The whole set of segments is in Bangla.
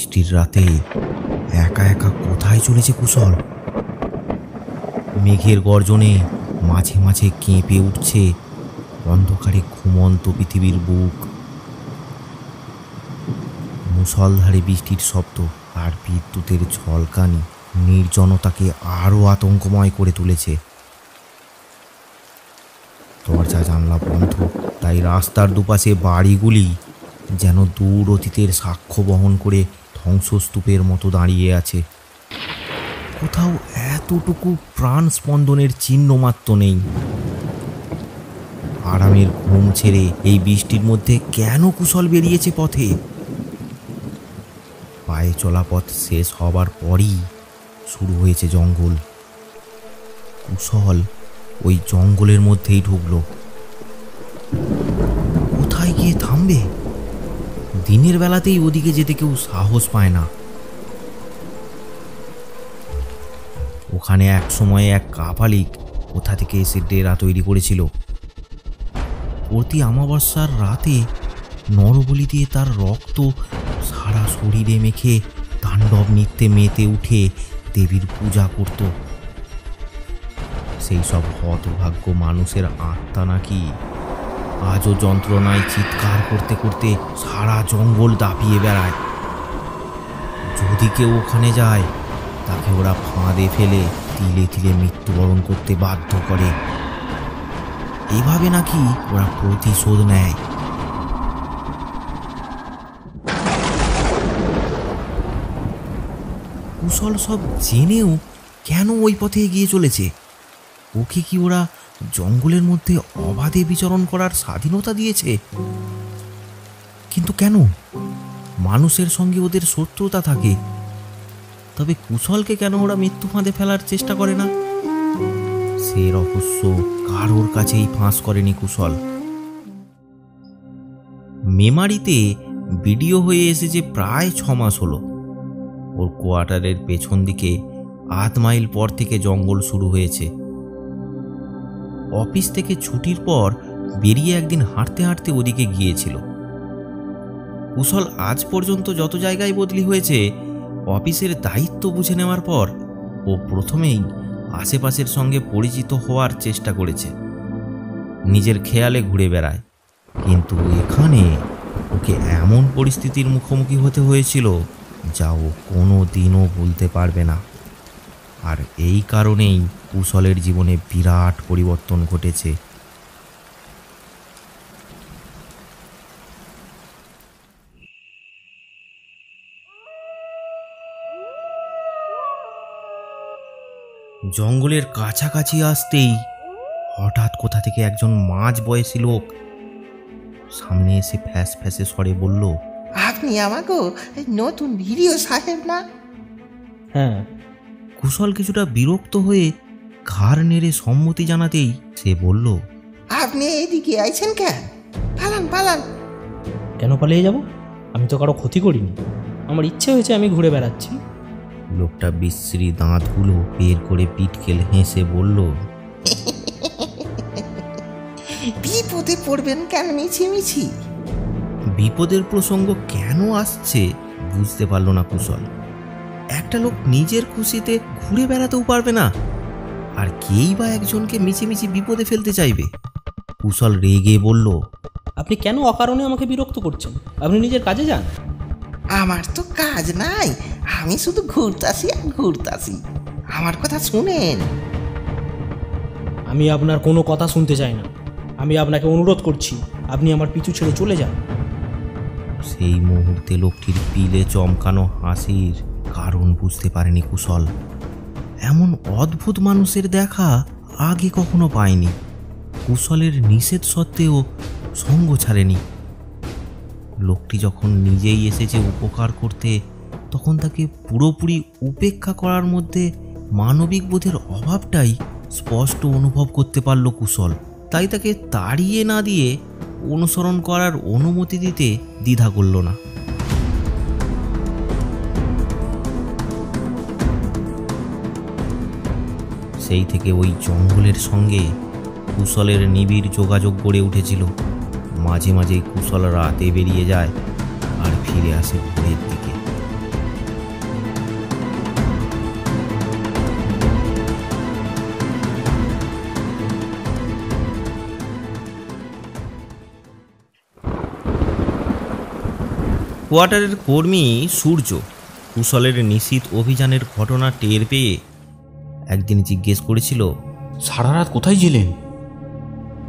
বৃষ্টির রাতে একা একা কোথায় চলেছে কুশল? মেঘের গর্জনে মাঝে মাঝে কেঁপে উঠছে অন্ধকারে ঘুমন্ত পৃথিবীর বুক। মুসলধারে বৃষ্টির শব্দ আর বিদ্যুতের ঝলকানি নির্জনতাকে আরও আতঙ্কময় করে তুলেছে। দরজা জানলা বন্ধ, তাই রাস্তার দুপাশে বাড়িগুলি যেন দূর অতীতের সাক্ষ্য বহন করে ধ্বংসস্তূপের মতো দাঁড়িয়ে আছে। কোথাও এতটুকু প্রাণ স্পন্দনের চিহ্ন মাত্র নেই। আরামের ঘুম ছেড়ে এই বৃষ্টির মধ্যে কেন কুশল বেরিয়েছে পথে? পায়ে চলা পথ শেষ হবার পরই শুরু হয়েছে জঙ্গল। কুশল ওই জঙ্গলের মধ্যেই ঢুকলো। কোথায় গিয়ে থামবে? দিনের বেলাতেই ওদিকে যেতে কেউ সাহস পায় না। ওখানে এক সময়ে এক কাপালিক কোথা থেকে এসে ডেরা তৈরি করেছিল। প্রতি অমাবস্যার রাতে নরবলি দিয়ে তার রক্ত সারা শরীরে মেখে তাণ্ডব নৃত্যে মেতে উঠে দেবীর পূজা করত। সেই সব হতভাগ্য মানুষের আত্মা নাকি আজও যন্ত্রণায় চিৎকার করতে করতে সারা জঙ্গল দাপিয়ে বেড়ায়। যদি কেউ ওখানে যায়, তাকে ওরা ফাঁদে ফেলে তিলে তিলে মৃত্যুবরণ করতে বাধ্য করে। এভাবে নাকি ওরা প্রতিশোধ নেয়। কুশল সব জেনেও কেন ওই পথে এগিয়ে চলেছে? ওকে কি ওরা জঙ্গলের মধ্যে অবাধে বিচরণ করার স্বাধীনতা দিয়েছে। কিন্তু কেন? মানুষের সঙ্গে ওদের শত্রুতা থাকে। তবে কুশলকে কেন ওরা মৃত্যু ফাঁদে ফেলার চেষ্টা করে না? সে রহস্য কারোর কাছেই ফাঁস করেনি কুশল। মেমারিতে ভিডিও হয়ে এসেছে প্রায় ছ মাস হলো। ওর কোয়ার্টারের পেছন দিকে আধ মাইল পর থেকে জঙ্গল শুরু হয়েছে। অফিস থেকে ছুটির পর বেরিয়ে একদিন হাঁটতে হাঁটতে ওদিকে গিয়েছিল। কুশল আজ পর্যন্ত যত জায়গায় বদলি হয়েছে, অফিসের দায়িত্ব বুঝে নেওয়ার পর ও প্রথমেই আশেপাশের সঙ্গে পরিচিত হওয়ার চেষ্টা করেছে। নিজের খেয়ালে ঘুরে বেড়ায়। কিন্তু এখানে ওকে এমন পরিস্থিতির মুখোমুখি হতে হয়েছিল যা ও কোনো দিনও ভুলতে পারবে না। আর এই কারণেই কুশলের জীবনে বিরাট পরিবর্তন ঘটেছে। জঙ্গলের কাছাকাছি আসতেই হঠাৎ কোথা থেকে একজন মাঝ বয়সী লোক সামনে এসে ফ্যাস ফ্যাসে স্বরে বলল আপনি আমাকে নতুন ভিডিও সাহেব না? হ্যাঁ। কুশল কিছুটা বিরক্ত হয়ে ঘাড় নেড়ে সম্মতি জানাতেই সে বলল আপনি এদিকে আইছেন কেন? পালান পালান। কেন পালিয়ে যাব? আমি তো কারও ক্ষতি করিনি। আমার ইচ্ছে হয়েছে আমি ঘুরে বেড়াচ্ছি। লোকটা বিশ্রী দাঁতগুলো বের করে পিটকেল হেসে বলল বিপদে পড়বেন কেন মিছি মিছিমিছি? বিপদের প্রসঙ্গ কেন আসছে বুঝতে পারল না কুশল। একটা লোক নিজের খুশিতে ঘুরে বেড়াতেও পারবে না। আর কেই বা একজনকে মিছিমিছি বিপদে ফেলতে চাইবে? কুশল রেগে বলল আপনি কেন অকারণে আমাকে বিরক্ত করছেন? আপনি নিজের কাজে যান। আমার তো কাজ নাই। আমি শুধু ঘুরতাছি আর ঘুরতাছি। আমার কথা শুনেন। আমি আপনার কোনো কথা শুনতে চাই না। আমি আপনাকে অনুরোধ করছি আপনি আমার পিছু ছেড়ে চলে যান। সেই মুহূর্তে লোকটির পিলে চমকানো হাসির কারণ বুঝতে পারেনি কুশল। এমন অদ্ভুত মানুষের দেখা আগে কখনো পায়নি কুশলের নিষেধ সত্ত্বেও সঙ্গ ছাড়েনি। লোকটি যখন নিজেই এসেছে উপকার করতে, তখন তাকে পুরোপুরি উপেক্ষা করার মধ্যে মানবিক বোধের অভাবটাই স্পষ্ট অনুভব করতে পারল কুশল। তাই তাকে তাড়িয়ে না দিয়ে অনুসরণ করার অনুমতি দিতে দ্বিধা করল না। সেই থেকে ওই জঙ্গলের সঙ্গে কুশলের নিবিড় যোগাযোগ গড়ে উঠেছিল। মাঝে মাঝে কুশল রাতে বেরিয়ে যায় আর ফিরে আসে ভোরের দিকে। কোয়ার্টারের কর্মী সূর্য কুশলের নিশ্চিত অভিযানের ঘটনা টের পেয়ে একদিন জিজ্ঞেস করেছিল সারা রাত কোথায় ছিলেন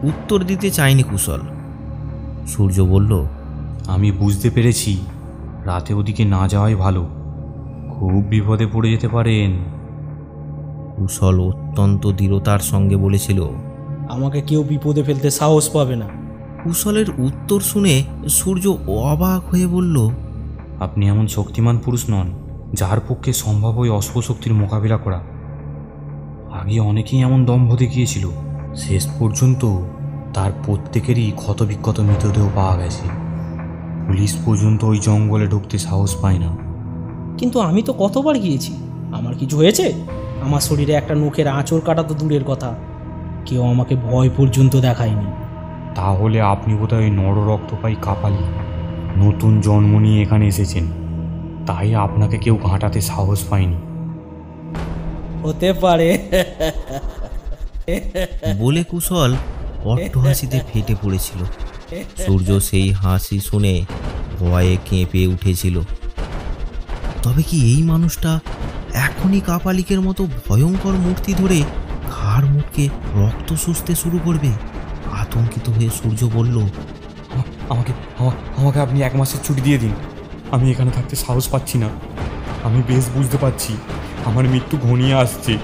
উত্তর দিতে চায়নি কুশল। সূর্য বলল আমি বুঝতে পেরেছি রাতে ওদিকে না যাওয়াই ভালো। খুব বিপদে পড়ে যেতে পারেন। কুশল অত্যন্ত দৃঢ়তার সঙ্গে বলেছিল আমাকে কেউ বিপদে ফেলতে সাহস পাবে না। কুশলের উত্তর শুনে সূর্য অবাক হয়ে বলল আপনি এমন শক্তিমান পুরুষ নন যার পক্ষে সম্ভব ওই অশুভ শক্তির মোকাবিলা করা। আগে অনেকেই এমন দম্ভ দেখিয়েছিল। শেষ পর্যন্ত তার প্রত্যেকেরই ক্ষতবিক্ষত মৃতদেহ পাওয়া গেছে। পুলিশ পর্যন্ত ওই জঙ্গলে ঢুকতে সাহস পায় না। কিন্তু আমি তো কতবার গিয়েছি। আমার কিছু হয়েছে? আমার শরীরে একটা নখের আঁচড় কাটা তো দূরের কথা। কেউ আমাকে ভয় পর্যন্ত দেখায়নি। তাহলে আপনি বোধহয় নররক্তপাই কাপালি। নতুন জন্ম নিয়ে এখানে এসেছেন। তাই আপনাকে কেউ ঘাঁটাতে সাহস পায়নি। হতে পারে। বলে কুশল অট্টহাসিতে ফেটে পড়েছিল। সূর্য সেই হাসি শুনে ভয়ে কেঁপে উঠেছিল। তবে কি এই মানুষটা এখনই কাপালিকের মতো ভয়ঙ্কর মূর্তি ধরে ঘাড় মুটকে রক্ত শুষতে শুরু করবে? আতঙ্কিত হয়ে সূর্য বলল আমাকে আমা- আমাকে আপনি এক মাসের ছুটি দিয়ে দিন। আমি এখানে থাকতে সাহস পাচ্ছি না। আমি বেশ বুঝতে পারছি। আমার মৃত্যু ঘনিয়ে আসছে।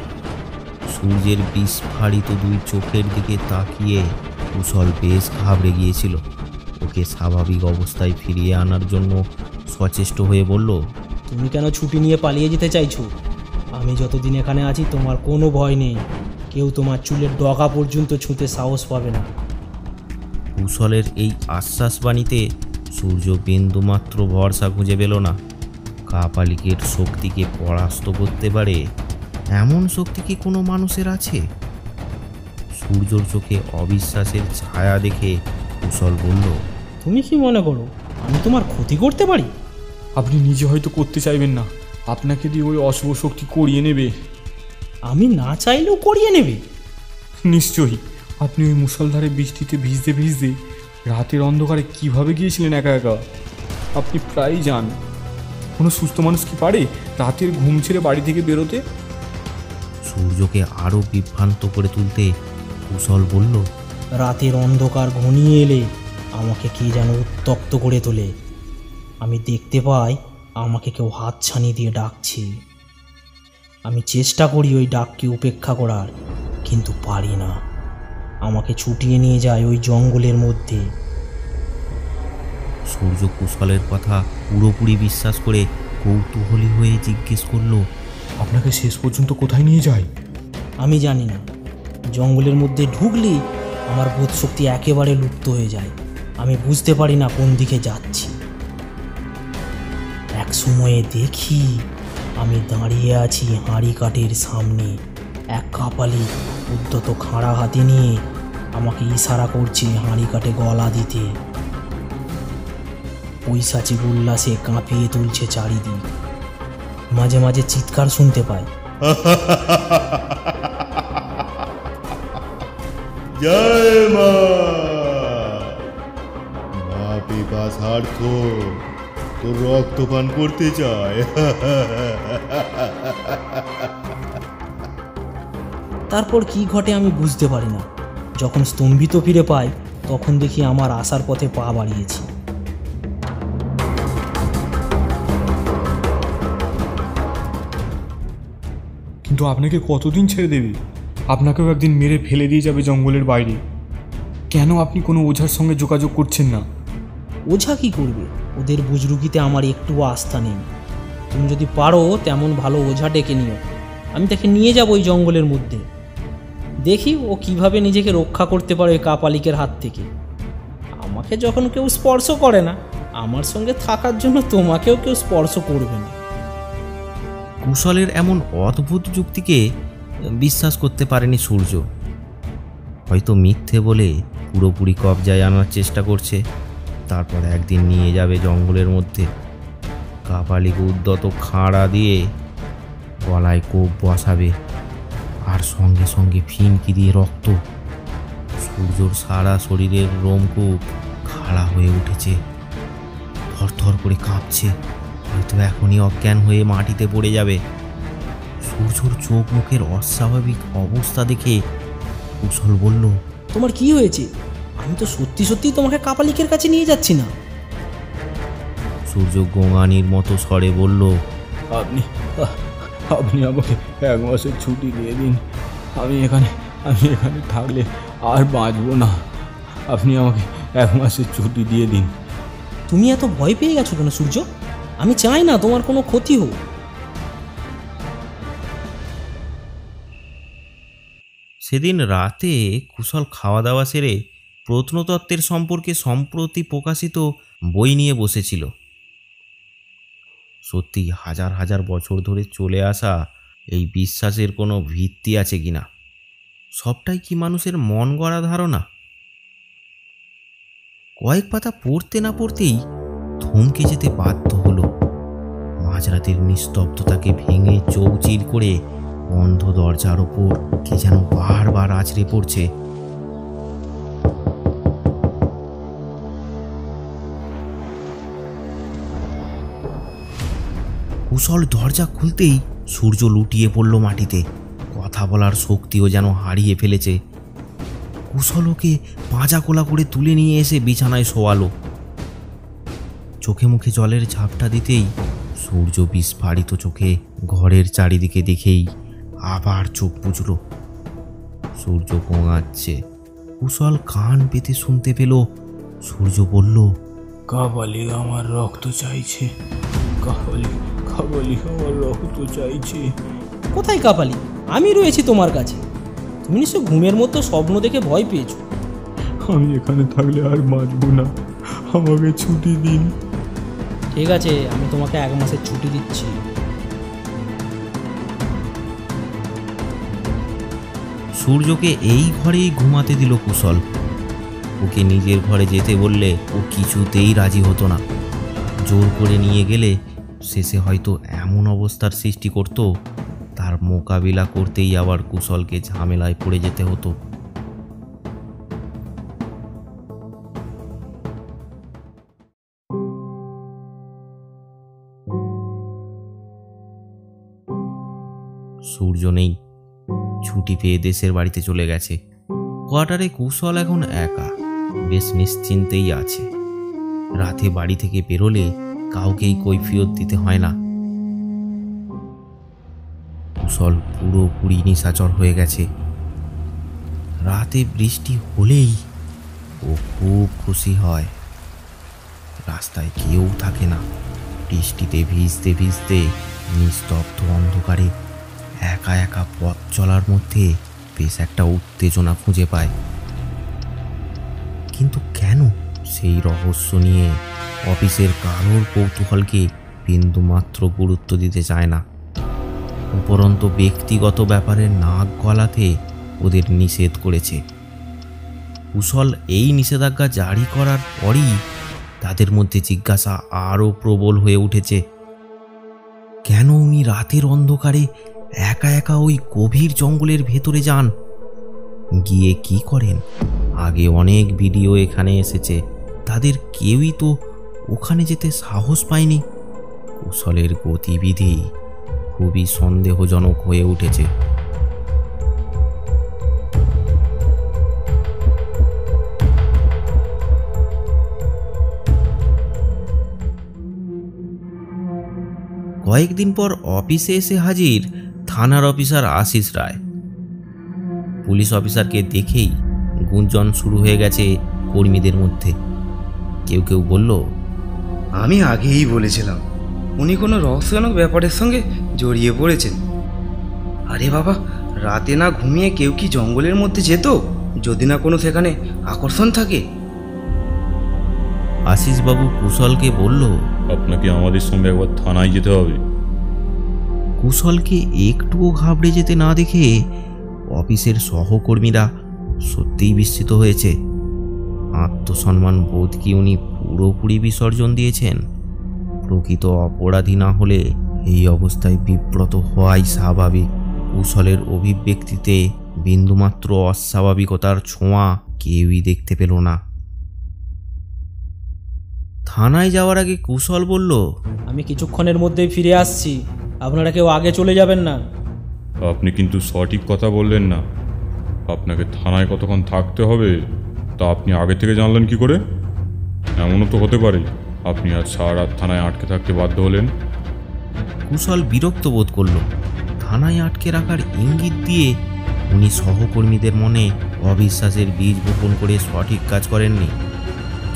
সূর্যের বিস্ফারিত দুই চোখের দিকে তাকিয়ে কুশল বেশ ঘাবড়ে গিয়েছিল। ওকে স্বাভাবিক অবস্থায় ফিরিয়ে আনার জন্য সচেষ্ট হয়ে বলল তুমি কেন ছুটি নিয়ে পালিয়ে যেতে চাইছো? আমি যতদিন এখানে আছি তোমার কোনো ভয় নেই। কেউ তোমার চুলের ডগা পর্যন্ত ছুঁতে সাহস পাবে না। কুশলের এই আশ্বাসবাণীতে সূর্য বিন্দুমাত্র ভরসা খুঁজে পেল না। কাপালিকের শক্তিকে পরাস্ত করতে পারে এমন শক্তি কি কোনো মানুষের আছে? সূর্যর চোখে অবিশ্বাসের ছায়া দেখে কুশল বলল তুমি কি মনে করো আমি তোমার ক্ষতি করতে পারি? আপনি নিজে হয়তো করতে চাইবেন না। আপনাকে দিয়ে ওই অশুভ শক্তি করিয়ে নেবে। আমি না চাইলেও করিয়ে নেবে। নিশ্চয়ই। আপনি ওই মুসলধারে বৃষ্টিতে ভিজতে ভিজতে রাতের অন্ধকারে কীভাবে গিয়েছিলেন একা একা? আপনি প্রায়ই যান। কোনো সুস্থ মানুষ কি পারে? রাতের ঘুম ছেড়ে বাড়ি থেকে বেরোতে? সূর্যকে আরও বিভ্রান্ত করে তুলতে কুশল বলল রাতের অন্ধকার ঘনিয়ে এলে আমাকে কে যেন উত্তক্ত করে তোলে। আমি দেখতে পাই আমাকে কেউ হাত হাতছানি দিয়ে ডাকছে। আমি চেষ্টা করি ওই ডাককে উপেক্ষা করার কিন্তু পারি না। আমাকে ছুটিয়ে নিয়ে যায় ওই জঙ্গলের মধ্যে। সূর্য কুশলের কথা পুরোপুরি বিশ্বাস করে কৌতূহলী হয়ে জিজ্ঞেস করল আপনাকে শেষ পর্যন্ত কোথায় নিয়ে যায়? আমি জানি না। জঙ্গলের মধ্যে ঢুকলেই আমার বোধ শক্তি একেবারে লুপ্ত হয়ে যায়। আমি বুঝতে পারি না কোন দিকে যাচ্ছি। এক সময়ে দেখি আমি দাঁড়িয়ে আছি হাঁড়ি কাঠের সামনে। এক কাপালি উদ্যত খাঁড়া হাতে নিয়ে আমাকে ইশারা করছে হাঁড়ি কাঠে গলা দিতে। পৈশাচিক উল্লাসে কাঁপিয়ে তুলছে চারিদিক। মাঝে মাঝে চিৎকার শুনতে পায়। জয় মা। মা পেপা স্বার্থ তোর রক্তপান করতে চায়। তারপর কি ঘটে আমি বুঝতে পারি না। যখন স্তম্ভিত ফিরে পাই তখন দেখি আমার আসার পথে পা বাড়িয়েছি। কিন্তু আপনাকে কতদিন ছেড়ে দেবে? আপনাকেও একদিন মেরে ফেলে দিয়ে যাবে জঙ্গলের বাইরে। কেন আপনি কোনো ওঝার সঙ্গে যোগাযোগ করছেন না? ওঝা কি করবে? ওদের বুজরুকিতে আমার একটুও আস্থা নেই। তুমি যদি পারো, তেমন ভালো ওঝা ডেকে নিও। আমি তাকে নিয়ে যাব ওই জঙ্গলের মধ্যে। দেখি ও কীভাবে নিজেকে রক্ষা করতে পারে ওই কাপালিকের হাত থেকে। আমাকে যখন কেউ স্পর্শ করে না, আমার সঙ্গে থাকার জন্য তোমাকেও কেউ স্পর্শ করবে না। কুশলের এমন অদ্ভুত যুক্তিকে বিশ্বাস করতে পারেনি সূর্য। হয়তো মিথ্যে বলে পুরোপুরি কবজায় আনার চেষ্টা করছে, তারপর একদিন নিয়ে যাবে জঙ্গলের মধ্যে। কাপালিকে উদ্যত খাঁড়া দিয়ে গলায় কোপ বসাবে আর সঙ্গে সঙ্গে ফিনকি দিয়ে রক্ত। সূর্যর সারা শরীরের রোমকূপ খাড়া হয়ে উঠেছে, থরথর করে কাঁপছে। হয়তো এখনই অজ্ঞান হয়ে মাটিতে পড়ে যাবে। সূর্যর চোখ মুখের অস্বাভাবিক অবস্থা দেখে কুশল বলল তোমার কি হয়েছে? আমি তো সত্যি সত্যি তোমাকে কাপালিকের কাছে নিয়ে যাচ্ছি না। সূর্য গোঙানির মতো স্বরে বলল আপনি আপনি আমাকে এক মাসের ছুটি দিয়ে দিন। আমি এখানে আমি এখানে থাকলে আর বাঁচবো না। আপনি আমাকে এক মাসের ছুটি দিয়ে দিন। তুমি এত ভয় পেয়ে গেছো কেন সূর্য? আমি চাই না তোমার কোনো ক্ষতি হোক। সেদিন রাতে কুশল খাওয়া দাওয়া সেরে প্রত্নতত্ত্বের সম্পর্কে সম্প্রতি প্রকাশিত বই নিয়ে বসেছিল। সত্যি হাজার হাজার বছর ধরে চলে আসা এই বিশ্বাসের কোনো ভিত্তি আছে কি না সবটাই কি মানুষের মন গড়া ধারণা? কয়েক পাতা পড়তে না পড়তেই থমকে যেতে বাধ্য মাঝরাতের নিস্তব্ধতাকে ভেঙে চৌচির করে বন্ধ দরজার ওপর কে যেন বারবার আছড়ে পড়ছে। কুশল দরজা খুলতেই সূর্য লুটিয়ে পড়ল মাটিতে। কথা বলার শক্তিও যেন হারিয়ে ফেলেছে। কুশল ওকে পাঁজা কোলা করে তুলে নিয়ে এসে বিছানায় শোয়ালো। চোখে মুখে জলের ঝাপটা দিতেই সূর্য বিস্ফারিত চোখে ঘরের চারিদিকে দেখেই আবার চোখ বুঝল সূর্য গোঙাচ্ছে কুশল কান পেতে শুনতে পেল। সূর্য বলল কাবালি আমার রক্ত চাইছে। কাবালি কাবালি আমার রক্ত চাইছে। কোথায় কাপালি আমি রয়েছি তোমার কাছে। তুমি নিশ্চয় ঘুমের মতো স্বপ্ন দেখে ভয় পেয়েছ। আমি এখানে থাকলে আর বাঁচবো না। আমাকে ছুটি দিন। ঠিক আছে, আমি তোমাকে এক মাসের ছুটি দিচ্ছি। সূর্যকে এই ঘরেই ঘুমাতে দিল কুশল। ওকে নিজের ঘরে যেতে বললে ও কিছুতেই রাজি হতো না। জোর করে নিয়ে গেলে শেষে হয়তো এমন অবস্থার সৃষ্টি করত, তার মোকাবিলা করতেই আবার কুশলকে ঝামেলায় পড়ে যেতে হতো। সূর্য নেই। ছুটি পেয়ে দেশের বাড়িতে চলে গেছে। কোয়ার্টারে কুশল এখন একা, বেশ নিশ্চিন্তেই আছে। রাতে বাড়ি থেকে বেরোলে কাউকেই কৈফিয়ত দিতে হয় না। কুশল পুরোপুরি নিশাচর হয়ে গেছে। রাতে বৃষ্টি হলেই ও খুব খুশি হয়। রাস্তায় কেউ থাকে না। বৃষ্টিতে ভিজতে ভিজতে নিস্তব্ধ অন্ধকারে একা একা পথ চলার মধ্যে বেশ একটা উত্তেজনা খুঁজে পায়। কিন্তু কেন সেই রহস্য নিয়ে অফিসের কারোর কৌতূহলকে বিন্দুমাত্র গুরুত্ব দিতে চায় না? উপরন্ত ব্যক্তিগত ব্যাপারে নাক গলাতে ওদের নিষেধ করেছে। কুশল এই নিষেধাজ্ঞা জারি করার পরই তাদের মধ্যে জিজ্ঞাসা আরও প্রবল হয়ে উঠেছে। কেন উনি রাতের অন্ধকারে একা একা ওই গভীর জঙ্গলের ভেতরে যান। গিয়ে কি করেন? আগে অনেক ভিডিও এখানে এসেছে। তাদের কেউই তো ওখানে যেতে সাহস পায়নি। কুশলের গতিবিধি খুবই সন্দেহজনক হয়ে উঠেছে। কয়েকদিন পর অফিসে এসে হাজির থানার অফিসার আশিস রায়। পুলিশ অফিসারকে দেখেই গুঞ্জন শুরু হয়ে গেছে কর্মীদের মধ্যে। কেউ কেউ বলল আমি আগেই বলেছিলাম উনি কোনো রহস্যজনক ব্যাপারের সঙ্গে জড়িয়ে পড়েছেন। আরে বাবা রাতে না ঘুমিয়ে কেউ কি জঙ্গলের মধ্যে যেত যদি না কোনো সেখানে আকর্ষণ থাকে? আশিসবাবু কুশলকে বলল আপনাকে আমাদের সঙ্গে একবার থানায় যেতে হবে। কুশলকে একটুও ঘাবড়ে যেতে না দেখে অফিসের সহকর্মীরা সত্যিই বিস্মিত হয়েছে। আত্মসম্মান বোধ কি উনি পুরোপুরি বিসর্জন দিয়েছেন? প্রকৃত অপরাধী না হলে এই অবস্থায় বিব্রত হওয়াই স্বাভাবিক। কুশলের অভিব্যক্তিতে বিন্দুমাত্র অস্বাভাবিকতার ছোঁয়া কেউই দেখতে পেল না। থানায় যাওয়ার আগে কুশল বলল, আমি কিছুক্ষণের মধ্যেই ফিরে আসছি। আপনারা কেউ আগে চলে যাবেন না। আপনি কিন্তু সঠিক কথা বললেন না। আপনাকে থানায় কতক্ষণ থাকতে হবে তা আপনি আগে থেকে জানলেন কি করে? এমনও তো হতে পারে আপনি আজ সারা রাত থানায় আটকে থাকতে বাধ্য হলেন। কুশল বিরক্ত বোধ করল। থানায় আটকে রাখার ইঙ্গিত দিয়ে উনি সহকর্মীদের মনে অবিশ্বাসের বীজ বপন করে সঠিক কাজ করেননি।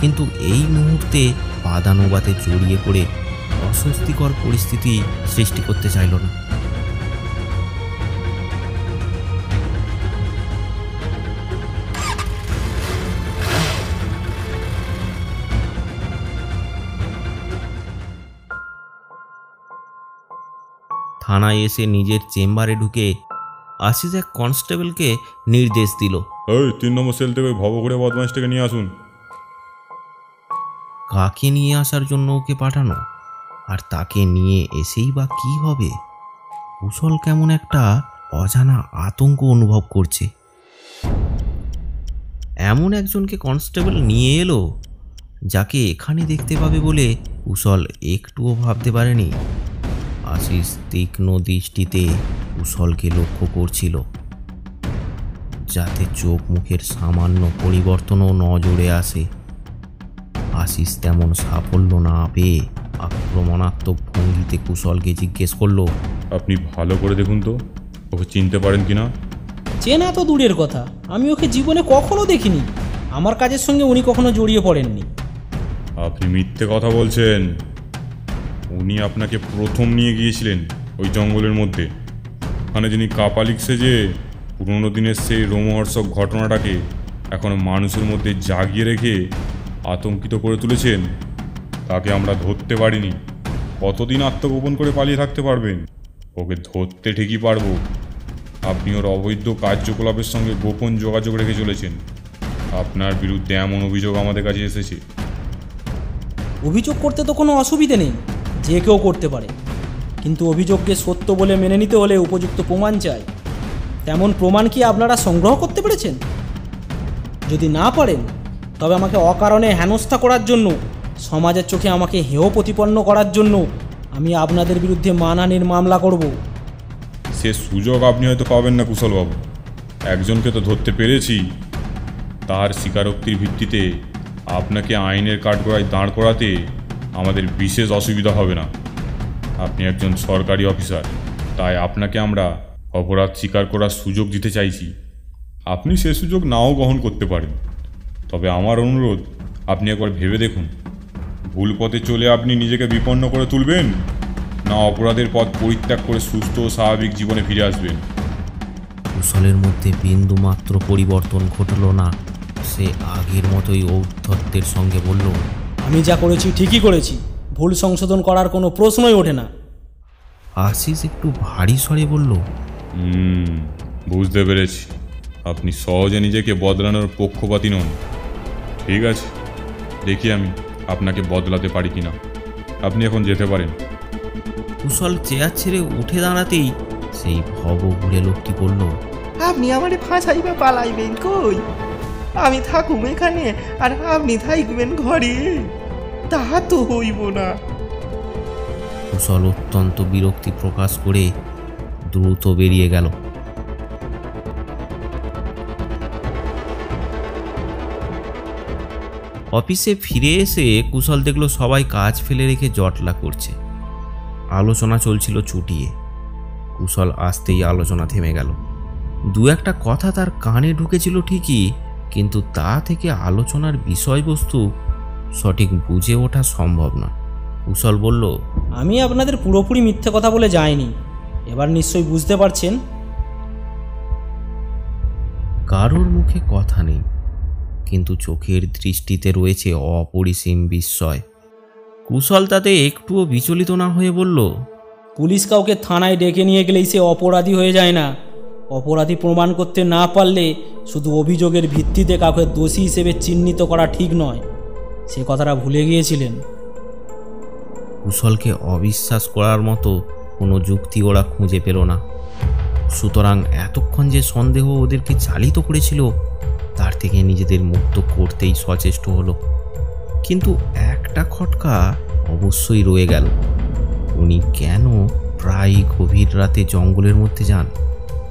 কিন্তু এই মুহূর্তে বাদানুবাদে জড়িয়ে পড়ে অস্বস্তিকর পরিস্থিতি সৃষ্টি করতে চাইল না। থানায় এসে নিজের চেম্বারে ঢুকে আশিস এক কনস্টেবলকে নির্দেশ দিল। ওই তিন নম্বর সেল থেকে ভব করে বদমাইশটাকে নিয়ে আসুন। কাকে নিয়ে আসার জন্য ওকে পাঠানো? আর তাকে নিয়ে এসেই বা কি হবে? কুশল কেমন একটা অজানা আতঙ্ক অনুভব করছে। এমন একজনকে কনস্টেবল নিয়ে এলো, যাকে এখানে দেখতে পাবে বলে কুশল একটুও ভাবতে পারেনি। আশিস তীক্ষ্ণ দৃষ্টিতে কুশলকে লক্ষ্য করছিল, যাতে চোখ মুখের সামান্য পরিবর্তনও নজরে আসে। আশিস তেমন সাফল্য না পেয়ে আক্রমণাত্মক ভঙ্গিতে কুশলকে জিজ্ঞেস করল আপনি ভালো করে দেখুন তো ওকে চিনতে পারেন কি না চেনা তো দূরের কথা আমি ওকে জীবনে কখনো দেখিনি। আমার কাজের সঙ্গে উনি কখনো জড়িয়ে পড়েননি। আপনি মিথ্যে কথা বলছেন। উনি আপনাকে প্রথম নিয়ে গিয়েছিলেন ওই জঙ্গলের মধ্যে। ওখানে যিনি কাপালিক সেজে পুরনো দিনের সেই রোমহর্ষক ঘটনাটাকে এখন মানুষের মধ্যে জাগিয়ে রেখে আতঙ্কিত করে তুলেছেন তাকে আমরা ধরতে পারিনি। কতদিন আত্মগোপন করে পালিয়ে থাকতে পারবেন? ওকে ধরতে ঠিকই পারব। আপনি ওর অবৈধ কার্যকলাপের সঙ্গে গোপন যোগাযোগ রেখে চলেছেন। আপনার বিরুদ্ধে এমন অভিযোগ আমাদের কাছে এসেছে। অভিযোগ করতে তো কোনো অসুবিধে নেই, যে কেউ করতে পারে। কিন্তু অভিযোগকে সত্য বলে মেনে নিতে হলে উপযুক্ত প্রমাণ চাই। তেমন প্রমাণ কি আপনারা সংগ্রহ করতে পেরেছেন? যদি না পারেন, তবে আমাকে অকারণে হেনস্থা করার জন্য সমাজের চোখে আমাকে হেয় প্রতিপন্ন করার জন্য আমি আপনাদের বিরুদ্ধে মানহানির মামলা করব। সে সুযোগ আপনি হয়তো পাবেন না কুশলবাবু। একজনকে তো ধরতে পেরেছি। তার স্বীকারোক্তির ভিত্তিতে আপনাকে আইনের কাঠগড়ায় দাঁড় করাতে আমাদের বিশেষ অসুবিধা হবে না। আপনি একজন সরকারি অফিসার, তাই আপনাকে আমরা অপরাধ স্বীকার করার সুযোগ দিতে চাইছি। আপনি সে সুযোগ নাও গ্রহণ করতে পারেন। তবে আমার অনুরোধ, আপনি একবার ভেবে দেখুন। ভুল পথে চলে আপনি নিজেকে বিপন্ন করে তুলবেন না অপরাধের পথ পরিত্যাগ করে সুস্থ ও স্বাভাবিক জীবনে ফিরে আসবেন। কুশলের মধ্যে বিন্দু মাত্র পরিবর্তন ঘটল না সে আগের মতোই ঔদ্ধত্যের সঙ্গে বলল আমি যা করেছি ঠিকই করেছি ভুল সংশোধন করার কোনো প্রশ্নই ওঠে না। আশিস একটু ভারী স্বরে বলল হুম বুঝতে পেরেছি। আপনি সহজে নিজেকে বদলানোর পক্ষপাতী নন। ঠিক আছে দেখি আমি। আপনাকে বদলাতে পারি কিনা আপনি এখন যেতে পারেন। কুশল চেয়ার ছেড়ে উঠে দাঁড়াতেই সেই ভব ঘুরে লোকটি বলল আপনি আমারে ফাঁসাইবা পালাইবেন কই? আমি থাকুম এখানে আর আপনি থাকবেন ঘরে। তাহা তো হইব না। কুশল অত্যন্ত বিরক্তি প্রকাশ করে দ্রুত বেরিয়ে গেল। অফিসে ফিরে এসে কুশল দেখল সবাই কাজ ফেলে রেখে জটলা করছে। আলোচনা চলছিল চুটিয়ে। কুশল আসতেই আলোচনা থেমে গেল। দু একটা কথা তার কানে ঢুকেছিল ঠিকই কিন্তু তা থেকে আলোচনার বিষয়বস্তু সঠিক বুঝে ওঠা সম্ভব না কুশল বলল আমি আপনাদের পুরোপুরি মিথ্যে কথা বলে যাইনি। এবার নিশ্চয়ই বুঝতে পারছেন? কারোর মুখে কথা নেই। কিন্তু চোখের দৃষ্টিতে রয়েছে অপরিসীম বিস্ময়। কুশল তাতে একটুও বিচলিত না হয়ে বলল পুলিশ কাউকে থানায় ডেকে নিয়ে গেলেই সে অপরাধী হয়ে যায় না। অপরাধী প্রমাণ করতে না পারলে শুধু অভিযোগের ভিত্তিতে কাউকে দোষী হিসেবে চিহ্নিত করা ঠিক নয়। সে কথাটা ভুলে গিয়েছিলেন। কুশলকে অবিশ্বাস করার মতো কোনো যুক্তি ওরা খুঁজে পেল না। সুতরাং এতক্ষণ যে সন্দেহ ওদেরকে চালিত করেছিল তার থেকে নিজেদের মুক্ত করতেই সচেষ্ট হলো। কিন্তু একটা খটকা অবশ্যই রয়ে গেল। উনি কেন প্রায় গভীর রাতে জঙ্গলের মধ্যে যান?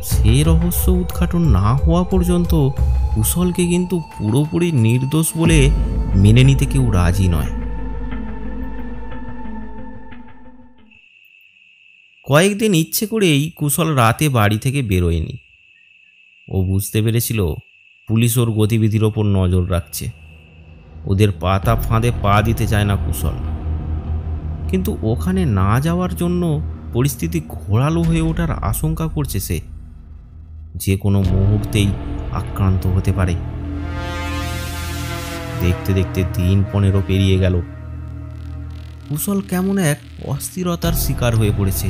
সে রহস্য উদ্ঘাটন না হওয়া পর্যন্ত কুশলকে কিন্তু পুরোপুরি নির্দোষ বলে মেনে নিতে কেউ রাজি নয়। কয়েকদিন ইচ্ছে করেই কুশল রাতে বাড়ি থেকে বেরোয়নি। ও বুঝতে পেরেছিল পুলিশ ওর গতিবিধির ওপর নজর রাখছে। ওদের পাতা ফাঁদে পা দিতে চায় না কুশল। কিন্তু ওখানে না যাওয়ার জন্য পরিস্থিতি ঘোরালো হয়ে ওঠার আশঙ্কা করছে সে। যে কোনো মুহূর্তেই আক্রান্ত হতে পারে। দেখতে দেখতে দিন পনেরো পেরিয়ে গেল। কুশল কেমন এক অস্থিরতার শিকার হয়ে পড়েছে।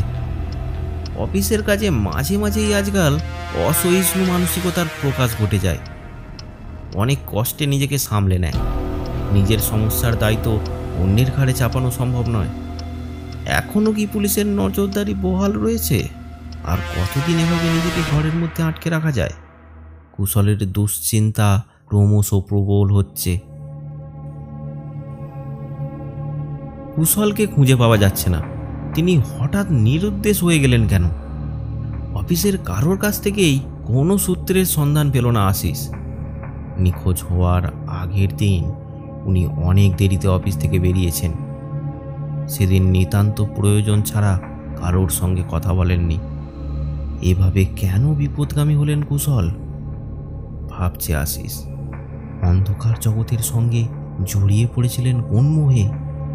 অফিসের কাজে মাঝে মাঝেই আজকাল অসহিষ্ণু মানসিকতার প্রকাশ ঘটে যায়। অনেক কষ্টে নিজেকে সামলে নেয়। নিজের সমস্যার দায়িত্ব অন্যের ঘাড়ে চাপানো সম্ভব নয়। এখনও কি পুলিশের নজরদারি বহাল রয়েছে? আর কতদিন এভাবে নিজেকে ঘরের মধ্যে আটকে রাখা যায়? কুশলের দুশ্চিন্তা ক্রমশ প্রবল হচ্ছে। কুশলকে খুঁজে পাওয়া যাচ্ছে না। তিনি হঠাৎ নিরুদ্দেশ হয়ে গেলেন কেন? অফিসের কারোর কাছ থেকেই কোনো সূত্রের সন্ধান পেল না আশিস। নিখোঁজ হওয়ার আগের দিন উনি অনেক দেরিতে অফিস থেকে বেরিয়েছেন। সেদিন নিতান্ত প্রয়োজন ছাড়া কারোর সঙ্গে কথা বলেননি। এভাবে কেন বিপদগামী হলেন কুশল? ভাবছে আশিস। অন্ধকার জগতের সঙ্গে জড়িয়ে পড়েছিলেন কোন মোহে?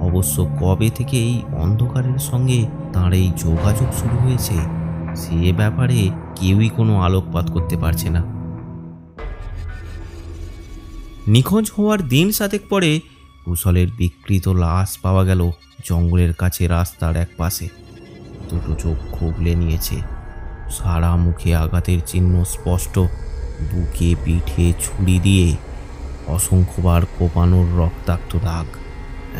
অবশ্য কবে থেকে এই অন্ধকারের সঙ্গে তাঁর এই যোগাযোগ শুরু হয়েছে, সে ব্যাপারে কেউই কোনো আলোকপাত করতে পারছে না। নিখোঁজ হওয়ার দিন সাতেক পরে কুশলের বিকৃত লাশ পাওয়া গেল জঙ্গলের কাছে রাস্তার এক পাশে। দুটো চোখ খুবলে নিয়েছে। সারা মুখে আঘাতের চিহ্ন স্পষ্ট। বুকে পিঠে ছুরি দিয়ে অসংখ্যবার কোপানোর রক্তাক্ত দাগ।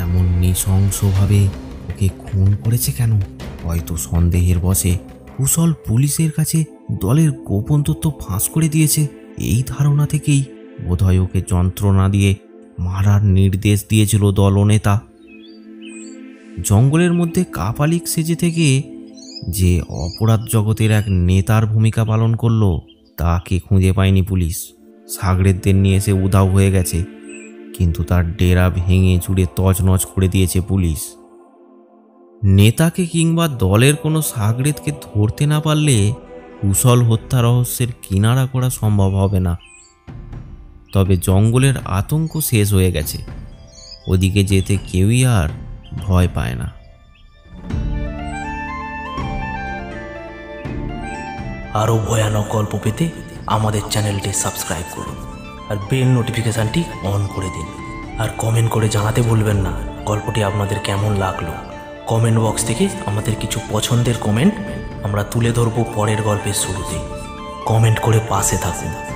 এমন নৃশংসভাবে ওকে খুন করেছে কেন? হয়তো সন্দেহের বসে কুশল পুলিশের কাছে দলের গোপন তথ্য ফাঁস করে দিয়েছে। এই ধারণা থেকেই বোধহয় ওকে যন্ত্রণা দিয়ে মারার নির্দেশ দিয়েছিল দলনেতা। জঙ্গলের মধ্যে কাপালিক সেজে থেকে যে অপরাধ জগতের এক নেতার ভূমিকা পালন করল, তাকে খুঁজে পায়নি পুলিশ। সাগরেদদের নিয়ে এসে উধাও হয়ে গেছে, কিন্তু তার ডেরা ভেঙে চুড়ে তছনছ করে দিয়েছে পুলিশ। নেতাকে কিংবা দলের কোনো সাগরেদকে ধরতে না পারলে কুশল হত্যা রহস্যের কিনারা করা সম্ভব হবে না। তবে জঙ্গলের আতঙ্ক শেষ হয়ে গেছে। ওদিকে যেতে কেউই আর ভয় পায় না। আরও ভয়ানক গল্প পেতে আমাদের চ্যানেলটি সাবস্ক্রাইব করুন আর বেল নোটিফিকেশানটি অন করে দিন। আর কমেন্ট করে জানাতে ভুলবেন না গল্পটি আপনাদের কেমন লাগল। কমেন্ট বক্স থেকে আমাদের কিছু পছন্দের কমেন্ট আমরা তুলে ধরবো পরের গল্পের শুরুতে কমেন্ট করে পাশে থাকুন।